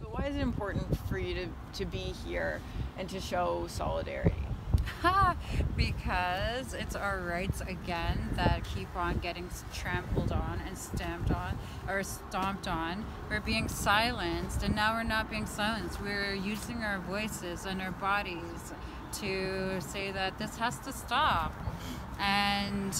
but why is it important for you to, to be here and to show solidarity? because it's our rights again that keep on getting trampled on and stamped on or stomped on. We're being silenced, and now we're not being silenced. We're using our voices and our bodies to say that this has to stop. And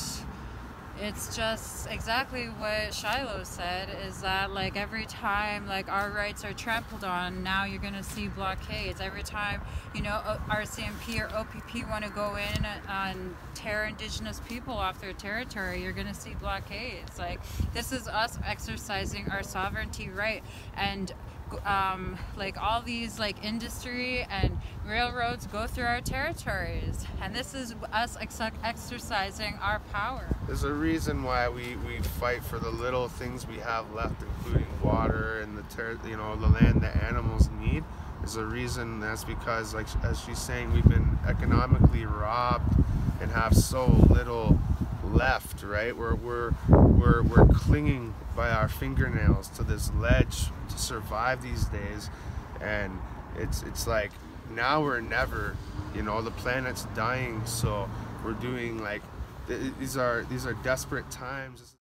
it's just exactly what Shiloh said is that like every time like our rights are trampled on now you're gonna see blockades. Every time you know RCMP or OPP want to go in and tear indigenous people off their territory you're gonna see blockades. Like this is us exercising our sovereignty right and um, like all these like industry and railroads go through our territories. And this is us ex exercising our power. There's a reason why we, we fight for the little things we have left including water and the ter- you know the land that animals need. There's a reason that's because like as she's saying we've been economically robbed and have so little left, right? We're, we're, we're, we're clinging by our fingernails to this ledge to survive these days. And it's, it's like now or never, you know, the planet's dying. So we're doing like, these are, these are desperate times.